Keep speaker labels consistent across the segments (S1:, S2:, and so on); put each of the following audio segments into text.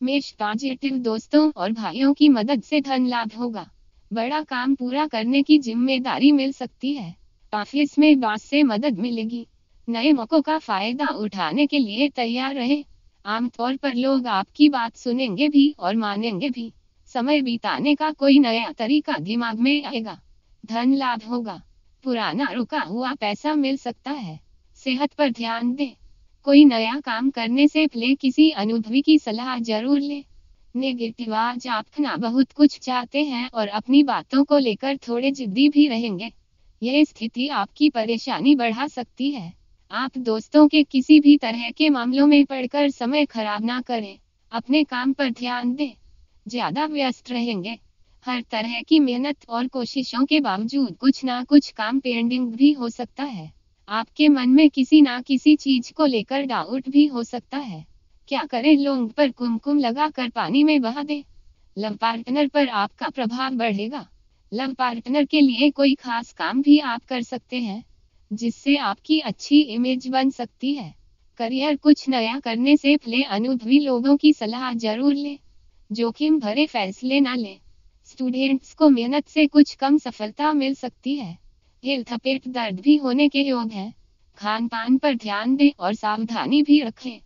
S1: मेष पॉजिटिव दोस्तों और भाइयों की मदद से धन लाभ होगा। बड़ा काम पूरा करने की ज़िम्मेदारी मिल सकती है। ऑफ़िस में बॉस से मदद मिलेगी। नए मौकों का फ़ायदा उठाने के लिए तैयार रहे। आमतौर पर लोग आपकी बात सुनेंगे भी और मानेंगे भी। समय बिताने का कोई नया तरीका दिमाग में आएगा। धन लाभ होगा। पुराना रुका हुआ पैसा मिल सकता है। सेहत पर ध्यान दें। कोई नया काम करने से पहले किसी अनुभवी की सलाह ज़रूर ले। नेगेटिव आज आप ना बहुत कुछ चाहते हैं और अपनी बातों को लेकर थोड़े जिद्दी भी रहेंगे। यह स्थिति आपकी परेशानी बढ़ा सकती है। आप दोस्तों के किसी भी तरह के मामलों में पढ़कर समय खराब ना करें। अपने काम पर ध्यान दें। ज़्यादा व्यस्त रहेंगे। हर तरह की मेहनत और कोशिशों के बावजूद कुछ ना कुछ काम पेंडिंग भी हो सकता है। आपके मन में किसी ना किसी चीज़ को लेकर डाउट भी हो सकता है। क्या करें, लोग पर कुमकुम लगा कर पानी में बहा दे। लव पार्टनर पर आपका प्रभाव बढ़ेगा। लव पार्टनर के लिए कोई खास काम भी आप कर सकते हैं, जिससे आपकी अच्छी इमेज बन सकती है। करियर कुछ नया करने से पहले अनुभवी लोगों की सलाह ज़रूर ले। जोखिम भरे फैसले ना ले। स्टूडेंट्स को मेहनत से कुछ कम सफलता मिल सकती है। हेल्थ पेट दर्द भी होने के योग है। खान पान पर ध्यान दें और सावधानी भी रखें।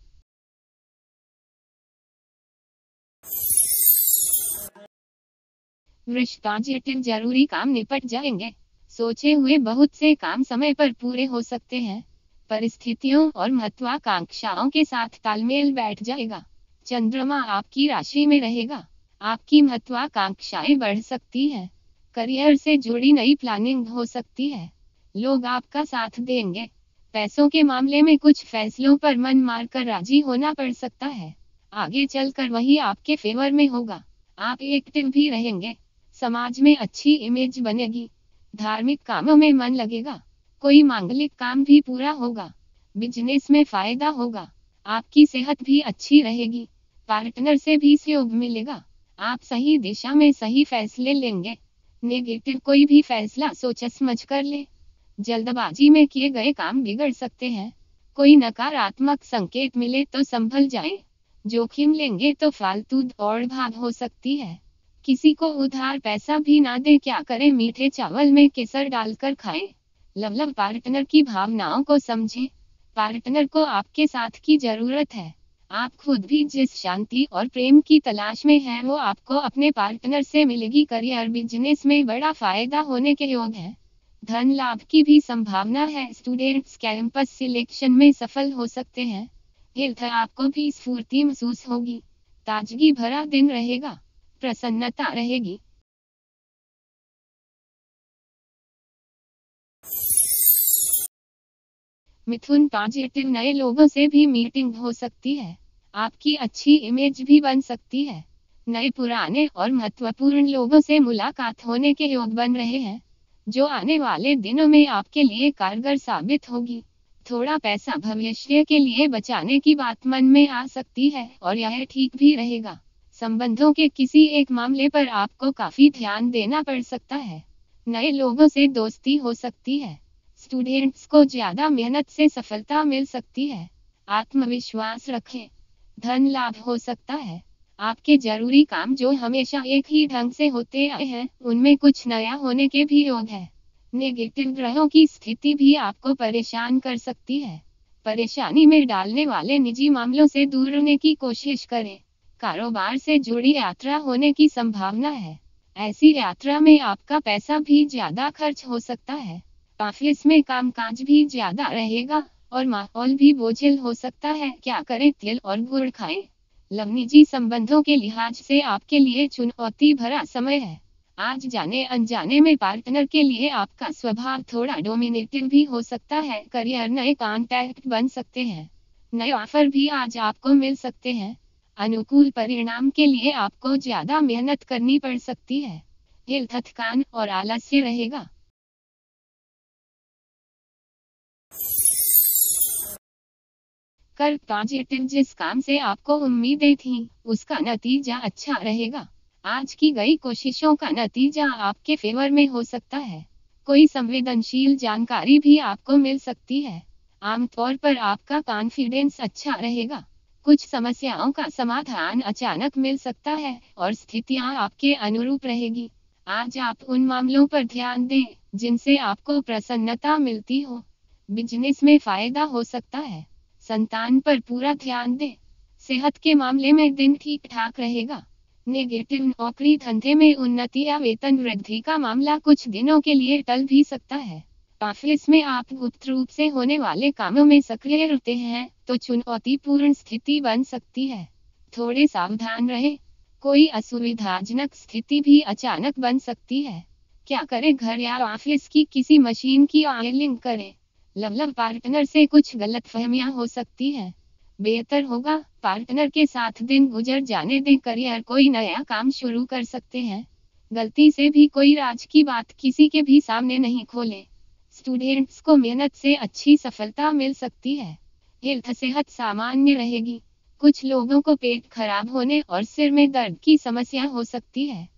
S1: वृश्चिक ज़रूरी काम निपट जाएँगे। सोचे हुए बहुत से काम समय पर पूरे हो सकते हैं। परिस्थितियों और महत्वाकांक्षाओं के साथ तालमेल बैठ जाएगा। चंद्रमा आपकी राशि में रहेगा। आपकी महत्वाकांक्षाएँ बढ़ सकती हैं। करियर से जुड़ी नई प्लानिंग हो सकती है। लोग आपका साथ देंगे। पैसों के मामले में कुछ फैसलों पर मन मार कर राज़ी होना पड़ सकता है। आगे चलकर वही आपके फेवर में होगा। आप एक्टिव भी रहेंगे। समाज में अच्छी इमेज बनेगी। धार्मिक कामों में मन लगेगा। कोई मांगलिक काम भी पूरा होगा। बिज़नेस में फ़ायदा होगा। आपकी सेहत भी अच्छी रहेगी। पार्टनर से भी सहयोग मिलेगा। आप सही दिशा में सही फैसले लेंगे। नेगेटिव कोई भी फैसला सोच समझ कर ले। जल्दबाजी में किए गए काम बिगड़ सकते हैं। कोई नकारात्मक संकेत मिले तो संभल जाए। जोखिम लेंगे तो फालतू दौड़ भाग हो सकती है। किसी को उधार पैसा भी ना दे, क्या करें? मीठे चावल में केसर डालकर खाएँ। लवलव पार्टनर की भावनाओं को समझें। पार्टनर को आपके साथ की ज़रूरत है। आप खुद भी जिस शांति और प्रेम की तलाश में हैं, वो आपको अपने पार्टनर से मिलेगी। करियर बिज़नेस में बड़ा फ़ायदा होने के योग है। धन लाभ की भी संभावना है। स्टूडेंट्स कैंपस सिलेक्शन में सफल हो सकते हैं। हेल्थ आपको भी स्फूर्ति महसूस होगी। ताजगी भरा दिन रहेगा। प्रसन्नता रहेगी। मिथुन पॉजिटिव नए लोगों से भी मीटिंग हो सकती है। आपकी अच्छी इमेज भी बन सकती है। नए पुराने और महत्वपूर्ण लोगों से मुलाकात होने के योग बन रहे हैं, जो आने वाले दिनों में आपके लिए कारगर साबित होगी। थोड़ा पैसा भविष्य के लिए बचाने की बात मन में आ सकती है और यह ठीक भी रहेगा। संबंधों के किसी एक मामले पर आपको काफ़ी ध्यान देना पड़ सकता है। नए लोगों से दोस्ती हो सकती है। स्टूडेंट्स को ज़्यादा मेहनत से सफलता मिल सकती है। आत्मविश्वास रखें। धन लाभ हो सकता है। आपके ज़रूरी काम जो हमेशा एक ही ढंग से होते आए हैं, उनमें कुछ नया होने के भी योग है। नेगेटिव ग्रहों की स्थिति भी आपको परेशान कर सकती है। परेशानी में डालने वाले निजी मामलों से दूर रहने की कोशिश करें। कारोबार से जुड़ी यात्रा होने की संभावना है। ऐसी यात्रा में आपका पैसा भी ज़्यादा खर्च हो सकता है। ऑफ़िस में कामकाज भी ज़्यादा रहेगा। और माहौल भी बोझिल हो सकता है। क्या करें? तेल और गुड़ खाएँ। निजी संबंधों के लिहाज से आपके लिए चुनौती भरा समय है। आज जाने अनजाने में पार्टनर के लिए आपका स्वभाव थोड़ा डोमिनेटिव भी हो सकता है। करियर नए कॉन्टैक्ट बन सकते हैं। नए ऑफ़र भी आज आपको मिल सकते हैं। अनुकूल परिणाम के लिए आपको ज़्यादा मेहनत करनी पड़ सकती है। हेल्थ थकान और आलस्य रहेगा। कर जिस काम से आपको उम्मीदें थी, उसका नतीजा अच्छा रहेगा। आज की गई कोशिशों का नतीजा आपके फेवर में हो सकता है। कोई संवेदनशील जानकारी भी आपको मिल सकती है। आमतौर पर आपका कॉन्फिडेंस अच्छा रहेगा। कुछ समस्याओं का समाधान अचानक मिल सकता है और स्थितियाँ आपके अनुरूप रहेगी। आज आप उन मामलों पर ध्यान दें, जिनसे आपको प्रसन्नता मिलती हो। बिज़नेस में फ़ायदा हो सकता है। संतान पर पूरा ध्यान दें। सेहत के मामले में दिन ठीक ठाक रहेगा। नेगेटिव नौकरी धंधे में उन्नति या वेतन वृद्धि का मामला कुछ दिनों के लिए टल भी सकता है। ऑफ़िस में आप गुप्त रूप से होने वाले कामों में सक्रिय रहते हैं तो चुनौतीपूर्ण स्थिति बन सकती है। थोड़े सावधान रहे। कोई असुविधाजनक स्थिति भी अचानक बन सकती है। क्या करें घर या ऑफ़िस की किसी मशीन की ऑयलिंग करें? लवलव पार्टनर से कुछ गलत फहमियाँ हो सकती है। बेहतर होगा, पार्टनर के साथ दिन गुजर जाने दें, करियर कोई नया काम शुरू कर सकते हैं। गलती से भी कोई राज की बात किसी के भी सामने नहीं खोले। स्टूडेंट्स को मेहनत से अच्छी सफलता मिल सकती है। हेल्थ सेहत सामान्य रहेगी। कुछ लोगों को पेट खराब होने और सिर में दर्द की समस्या हो सकती है।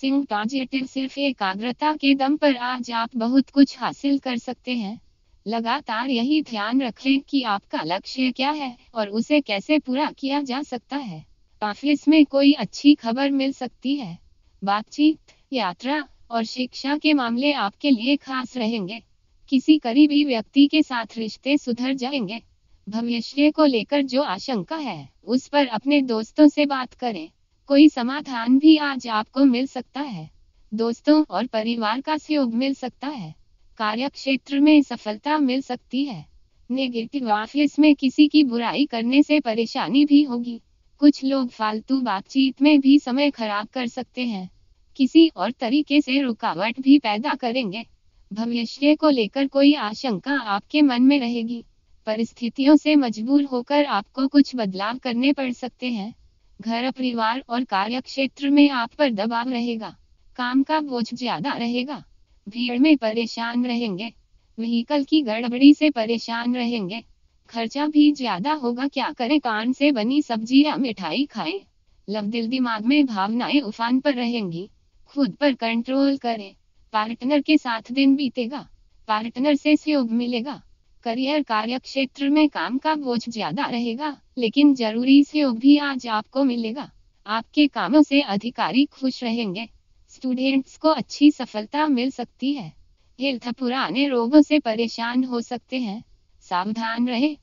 S1: सिंह पॉजिटिव सिर्फ़ एकाग्रता के दम पर आज आप बहुत कुछ हासिल कर सकते हैं। लगातार यही ध्यान रखें कि आपका लक्ष्य क्या है और उसे कैसे पूरा किया जा सकता है। ऑफ़िस में कोई अच्छी खबर मिल सकती है। बातचीत, यात्रा और शिक्षा के मामले आपके लिए खास रहेंगे। किसी करीबी व्यक्ति के साथ रिश्ते सुधर जाएँगे। भविष्य को लेकर जो आशंका है, उस पर अपने दोस्तों से बात करें। कोई समाधान भी आज आपको मिल सकता है। दोस्तों और परिवार का सहयोग मिल सकता है। कार्य क्षेत्र में सफलता मिल सकती है। नेगेटिव ऑफ़िस में किसी की बुराई करने से परेशानी भी होगी। कुछ लोग फालतू बातचीत में भी समय खराब कर सकते हैं। किसी और तरीके से रुकावट भी पैदा करेंगे। भविष्य को लेकर कोई आशंका आपके मन में रहेगी। परिस्थितियों से मजबूर होकर आपको कुछ बदलाव करने पड़ सकते हैं। घर, परिवार और कार्य क्षेत्र में आप पर दबाव रहेगा। काम का बोझ ज़्यादा रहेगा। भीड़ में परेशान रहेंगे। व्हीकल की गड़बड़ी से परेशान रहेंगे। खर्चा भी ज़्यादा होगा। क्या करें? कान से बनी सब्ज़ी या मिठाई खाएँ। लव दिल दिमाग में भावनाएँ उफान पर रहेंगी। खुद पर कंट्रोल करें। पार्टनर के साथ दिन बीतेगा। पार्टनर से सहयोग मिलेगा। करियर कार्य क्षेत्र में काम का बोझ ज़्यादा रहेगा। लेकिन ज़रूरी सहयोग भी आज आपको मिलेगा। आपके कामों से अधिकारी खुश रहेंगे। स्टूडेंट्स को अच्छी सफलता मिल सकती है। हेल्थ पुराने रोगों से परेशान हो सकते हैं। सावधान रहे।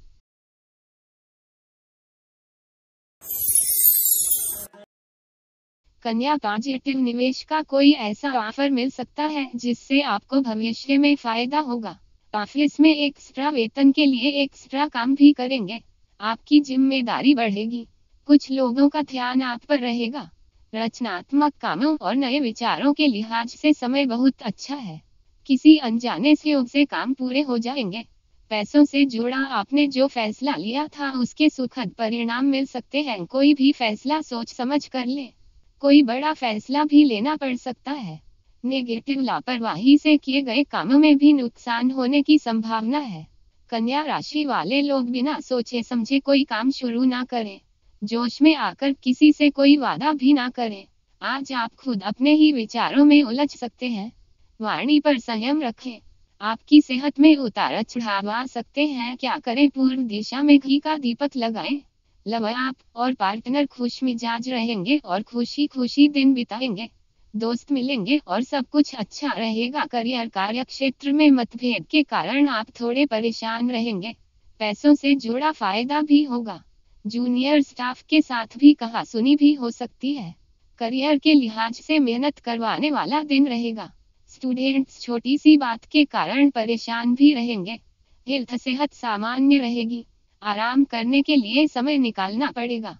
S1: कन्या पॉजिटिव निवेश का कोई ऐसा ऑफ़र मिल सकता है जिससे आपको भविष्य में फ़ायदा होगा? ऑफ़िस में एक्स्ट्रा वेतन के लिए एक्स्ट्रा काम भी करेंगे। आपकी ज़िम्मेदारी बढ़ेगी। कुछ लोगों का ध्यान आप पर रहेगा। रचनात्मक कामों और नए विचारों के लिहाज से समय बहुत अच्छा है। किसी अनजाने से काम पूरे हो जाएँगे। पैसों से जुड़ा आपने जो फैसला लिया था, उसके सुखद परिणाम मिल सकते हैं। कोई भी फैसला सोच समझ कर ले। कोई बड़ा फैसला भी लेना पड़ सकता है। नेगेटिव लापरवाही से किए गए कामों में भी नुकसान होने की संभावना है। कन्या राशि वाले लोग बिना सोचे समझे कोई काम शुरू ना करें। जोश में आकर किसी से कोई वादा भी ना करें। आज आप खुद अपने ही विचारों में उलझ सकते हैं। वाणी पर संयम रखें। आपकी सेहत में उतार चढ़ाव आ सकते हैं। क्या करें? पूर्व दिशा में घी का दीपक लगाएँ। लव आप और पार्टनर खुश मिजाज रहेंगे और खुशी खुशी दिन बिताएँगे। दोस्त मिलेंगे और सब कुछ अच्छा रहेगा। करियर कार्य क्षेत्र में मतभेद के कारण आप थोड़े परेशान रहेंगे। पैसों से जुड़ा फ़ायदा भी होगा। जूनियर स्टाफ के साथ भी कहा सुनी भी हो सकती है। करियर के लिहाज से मेहनत करवाने वाला दिन रहेगा। स्टूडेंट्स छोटी सी बात के कारण परेशान भी रहेंगे। हेल्थ सेहत सामान्य रहेगी। आराम करने के लिए समय निकालना पड़ेगा।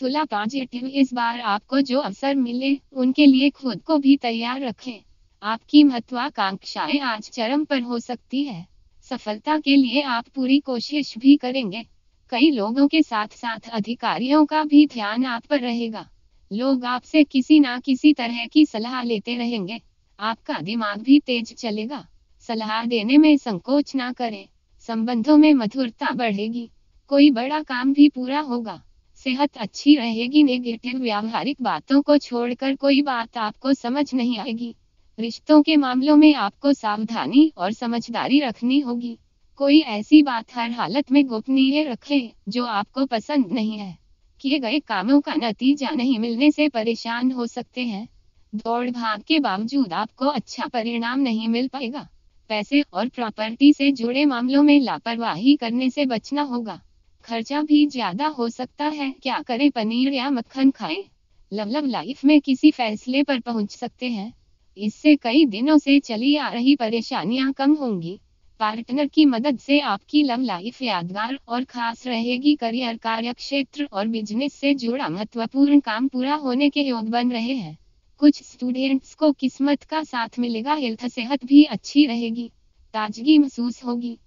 S1: तुला पॉजिटिव इस बार आपको जो अवसर मिले, उनके लिए खुद को भी तैयार रखें। आपकी महत्वाकांक्षाएँ आज चरम पर हो सकती है। सफलता के लिए आप पूरी कोशिश भी करेंगे। कई लोगों के साथ साथ अधिकारियों का भी ध्यान आप पर रहेगा। लोग आपसे किसी ना किसी तरह की सलाह लेते रहेंगे। आपका दिमाग भी तेज चलेगा। सलाह देने में संकोच ना करें। संबंधों में मधुरता बढ़ेगी। कोई बड़ा काम भी पूरा होगा। सेहत अच्छी रहेगी नेगेटिव व्यावहारिक बातों को छोड़कर कोई बात आपको समझ नहीं आएगी। रिश्तों के मामलों में आपको सावधानी और समझदारी रखनी होगी। कोई ऐसी बात हर हालत में गोपनीय रखें जो आपको पसंद नहीं है। किए गए कामों का नतीजा नहीं मिलने से परेशान हो सकते हैं। दौड़ भाग के बावजूद आपको अच्छा परिणाम नहीं मिल पाएगा। पैसे और प्रॉपर्टी से जुड़े मामलों में लापरवाही करने से बचना होगा। खर्चा भी ज़्यादा हो सकता है। क्या करें, पनीर या मक्खन खाएँ? लव लव लाइफ में किसी फैसले पर पहुँच सकते हैं। इससे कई दिनों से चली आ रही परेशानियाँ कम होंगी। पार्टनर की मदद से आपकी लव लाइफ यादगार और खास रहेगी। करियर कार्य क्षेत्र और बिज़नेस से जुड़ा महत्वपूर्ण काम पूरा होने के योग बन रहे हैं। कुछ स्टूडेंट्स को किस्मत का साथ मिलेगा हेल्थ सेहत भी अच्छी रहेगी। ताजगी महसूस होगी।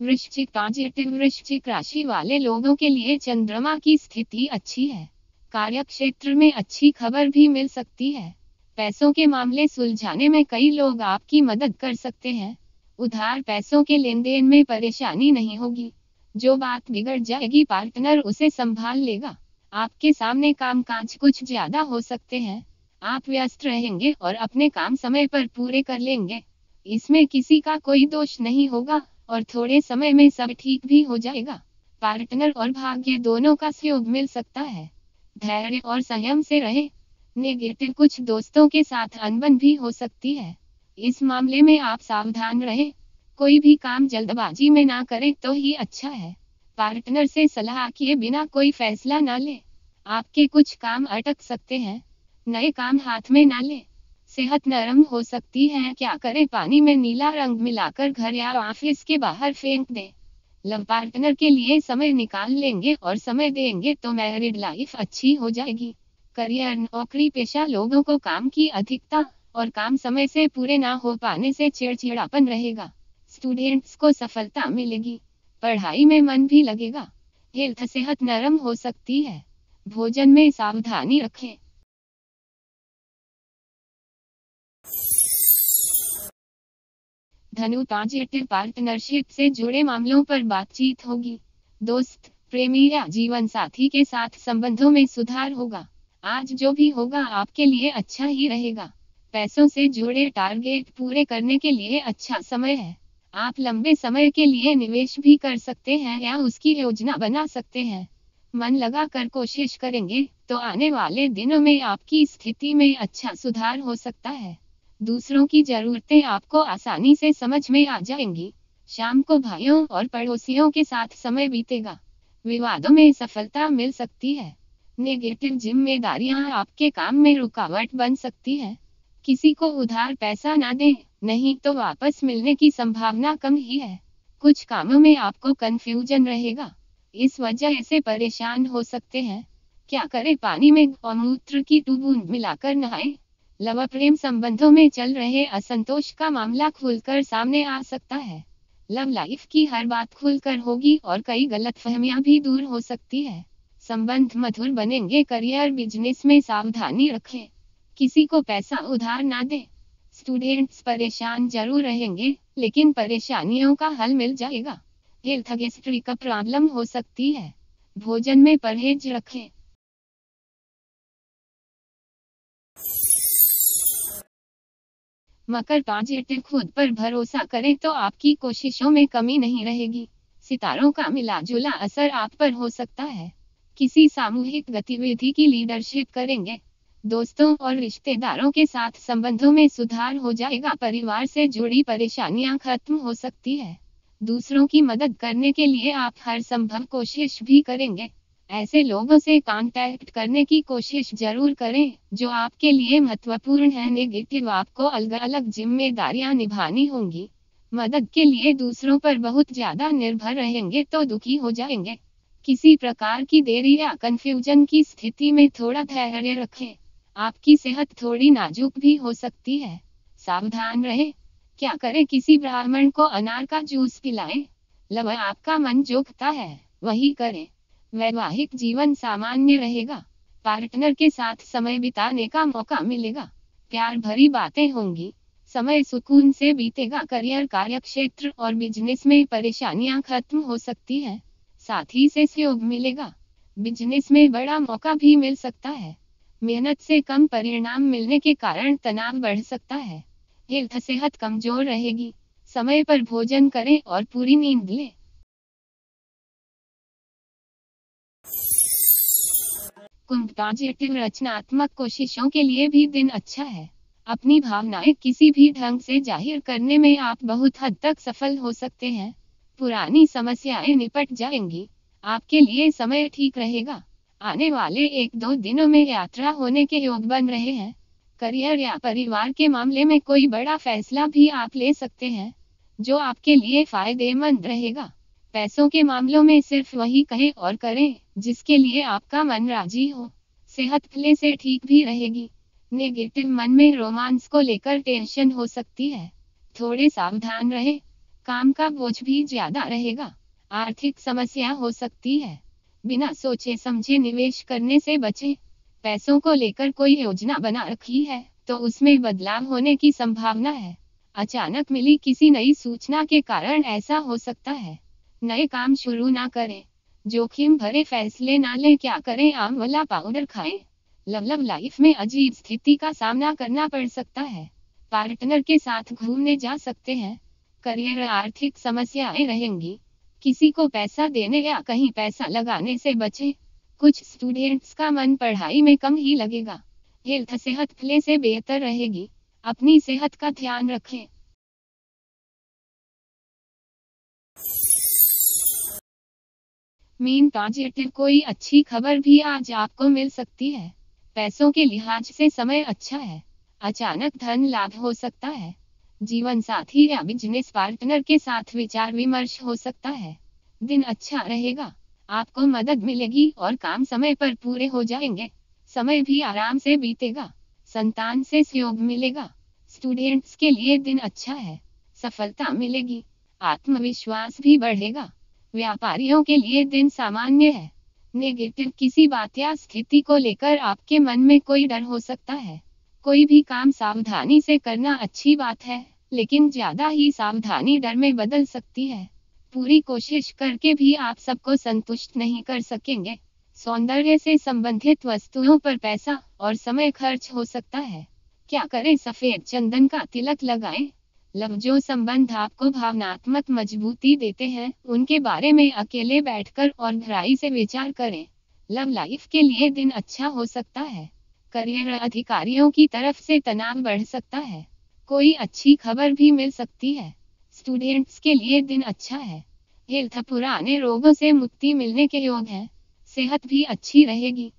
S1: वृश्चिक पॉजिटिव वृश्चिक राशि वाले लोगों के लिए चंद्रमा की स्थिति अच्छी है। कार्य क्षेत्र में अच्छी खबर भी मिल सकती है। पैसों के मामले सुलझाने में कई लोग आपकी मदद कर सकते हैं। उधार पैसों के लेन देन में परेशानी नहीं होगी। जो बात बिगड़ जाएगी, पार्टनर उसे संभाल लेगा। आपके सामने काम काज कुछ ज़्यादा हो सकते हैं। आप व्यस्त रहेंगे और अपने काम समय पर पूरे कर लेंगे। इसमें किसी का कोई दोष नहीं होगा। और थोड़े समय में सब ठीक भी हो जाएगा। पार्टनर और भाग्य दोनों का सहयोग मिल सकता है। धैर्य और संयम से रहे। नेगेटिव कुछ दोस्तों के साथ अनबन भी हो सकती है। इस मामले में आप सावधान रहे। कोई भी काम जल्दबाजी में ना करें तो ही अच्छा है। पार्टनर से सलाह किए बिना कोई फैसला ना ले। आपके कुछ काम अटक सकते हैं। नए काम हाथ में ना ले। सेहत नरम हो सकती है, क्या करें? पानी में नीला रंग मिलाकर घर या ऑफ़िस के बाहर फेंक दें। लव पार्टनर के लिए समय निकाल लेंगे और समय देंगे तो मैरिड लाइफ अच्छी हो जाएगी। करियर नौकरी, पेशा लोगों को काम की अधिकता और काम समय से पूरे ना हो पाने से चिड़चिड़ापन रहेगा। स्टूडेंट्स को सफलता मिलेगी। पढ़ाई में मन भी लगेगा। हेल्थ सेहत नरम हो सकती है। भोजन में सावधानी रखें। धनु पॉजिटिव पार्टनरशिप से जुड़े मामलों पर बातचीत होगी। दोस्त, प्रेमी या जीवन साथी के साथ संबंधों में सुधार होगा। आज जो भी होगा आपके लिए अच्छा ही रहेगा। पैसों से जुड़े टारगेट पूरे करने के लिए अच्छा समय है। आप लंबे समय के लिए निवेश भी कर सकते हैं या उसकी योजना बना सकते हैं। मन लगा कर कोशिश करेंगे तो आने वाले दिनों में आपकी स्थिति में अच्छा सुधार हो सकता है। दूसरों की जरूरतें आपको आसानी से समझ में आ जाएँगी। शाम को भाइयों और पड़ोसियों के साथ समय बीतेगा। विवादों में सफलता मिल सकती है। नेगेटिव जिम्मेदारियाँ आपके काम में रुकावट बन सकती है। किसी को उधार पैसा ना दें, नहीं तो वापस मिलने की संभावना कम ही है। कुछ कामों में आपको कंफ्यूजन रहेगा। इस वजह से परेशान हो सकते हैं। क्या करें? पानी में गौमूत्र की टूबूंद मिलाकर नहाएँ। लव प्रेम संबंधों में चल रहे असंतोष का मामला खुलकर सामने आ सकता है। लव लाइफ की हर बात खुलकर होगी और कई गलत फहमियाँ भी दूर हो सकती है। संबंध मधुर बनेंगे करियर बिज़नेस में सावधानी रखें। किसी को पैसा उधार ना दे। स्टूडेंट्स परेशान ज़रूर रहेंगे, लेकिन परेशानियों का हल मिल जाएगा। हेल्थ गेस्ट्री का प्रॉब्लम हो सकती है। भोजन में परहेज रखें। मकर पॉजिटिव खुद पर भरोसा करें तो आपकी कोशिशों में कमी नहीं रहेगी। सितारों का मिला जुला असर आप पर हो सकता है। किसी सामूहिक गतिविधि की लीडरशिप करेंगे। दोस्तों और रिश्तेदारों के साथ संबंधों में सुधार हो जाएगा। परिवार से जुड़ी परेशानियाँ खत्म हो सकती है। दूसरों की मदद करने के लिए आप हर संभव कोशिश भी करेंगे। ऐसे लोगों से कांटेक्ट करने की कोशिश ज़रूर करें, जो आपके लिए महत्वपूर्ण है। नेगेटिव आपको अलग अलग जिम्मेदारियाँ निभानी होंगी। मदद के लिए दूसरों पर बहुत ज़्यादा निर्भर रहेंगे तो दुखी हो जाएँगे। किसी प्रकार की देरी या कंफ्यूजन की स्थिति में थोड़ा धैर्य रखें। आपकी सेहत थोड़ी नाजुक भी हो सकती है। सावधान रहे। क्या करें? किसी ब्राह्मण को अनार का जूस पिलाएँ। लव, आपका मन जोखता है। वही करें। वैवाहिक जीवन सामान्य रहेगा। पार्टनर के साथ समय बिताने का मौका मिलेगा। प्यार भरी बातें होंगी। समय सुकून से बीतेगा। करियर, कार्यक्षेत्र और बिज़नेस में परेशानियाँ खत्म हो सकती हैं। साथ ही से सहयोग मिलेगा। बिज़नेस में बड़ा मौका भी मिल सकता है। मेहनत से कम परिणाम मिलने के कारण तनाव बढ़ सकता है। हेल्थ, सेहत कमज़ोर रहेगी। समय पर भोजन करें और पूरी नींद लें। कुंभ पॉजिटिव रचनात्मक कोशिशों के लिए भी दिन अच्छा है। अपनी भावनाएँ किसी भी ढंग से ज़ाहिर करने में आप बहुत हद तक सफल हो सकते हैं। पुरानी समस्याएँ निपट जाएँगी। आपके लिए समय ठीक रहेगा। आने वाले एक दो दिनों में यात्रा होने के योग बन रहे हैं। करियर या परिवार के मामले में कोई बड़ा फैसला भी आप ले सकते हैं, जो आपके लिए फ़ायदेमंद रहेगा। पैसों के मामलों में सिर्फ़ वही कहें और करें, जिसके लिए आपका मन राज़ी हो। सेहत पहले से ठीक भी रहेगी नेगेटिव मन में रोमांस को लेकर टेंशन हो सकती है। थोड़े सावधान रहे, काम का बोझ भी ज़्यादा रहेगा, आर्थिक समस्या हो सकती है। बिना सोचे समझे निवेश करने से बचें। पैसों को लेकर कोई योजना बना रखी है तो उसमें बदलाव होने की संभावना है। अचानक मिली किसी नई सूचना के कारण ऐसा हो सकता है। नए काम शुरू ना करें। जोखिम भरे फैसले ना लें, क्या करें? आंवला पाउडर खाएँ। लव लव लाइफ में अजीब स्थिति का सामना करना पड़ सकता है। पार्टनर के साथ घूमने जा सकते हैं। करियर आर्थिक समस्याएँ रहेंगी। किसी को पैसा देने या कहीं पैसा लगाने से बचें। कुछ स्टूडेंट्स का मन पढ़ाई में कम ही लगेगा। हेल्थ सेहत फले से बेहतर रहेगी। अपनी सेहत का ध्यान रखें। मीन पॉजिटिव कोई अच्छी खबर भी आज आपको मिल सकती है। पैसों के लिहाज से समय अच्छा है। अचानक धन लाभ हो सकता है। जीवन साथी या बिज़नेस पार्टनर के साथ विचार विमर्श हो सकता है। दिन अच्छा रहेगा। आपको मदद मिलेगी और काम समय पर पूरे हो जाएँगे। समय भी आराम से बीतेगा। संतान से सहयोग मिलेगा। स्टूडेंट्स के लिए दिन अच्छा है। सफलता मिलेगी। आत्मविश्वास भी बढ़ेगा। व्यापारियों के लिए दिन सामान्य है। नेगेटिव किसी बात या स्थिति को लेकर आपके मन में कोई डर हो सकता है। कोई भी काम सावधानी से करना अच्छी बात है, लेकिन ज़्यादा ही सावधानी डर में बदल सकती है। पूरी कोशिश करके भी आप सबको संतुष्ट नहीं कर सकेंगे। सौंदर्य से संबंधित वस्तुओं पर पैसा और समय खर्च हो सकता है। क्या करें सफ़ेद चंदन का तिलक लगाएँ? जो संबंध आपको भावनात्मक मजबूती देते हैं, उनके बारे में अकेले बैठकर और गहराई से विचार करें। लव लाइफ के लिए दिन अच्छा हो सकता है। करियर अधिकारियों की तरफ़ से तनाव बढ़ सकता है। कोई अच्छी खबर भी मिल सकती है। स्टूडेंट्स के लिए दिन अच्छा है। हेल्थ पुराने रोगों से मुक्ति मिलने के योग है। सेहत भी अच्छी रहेगी.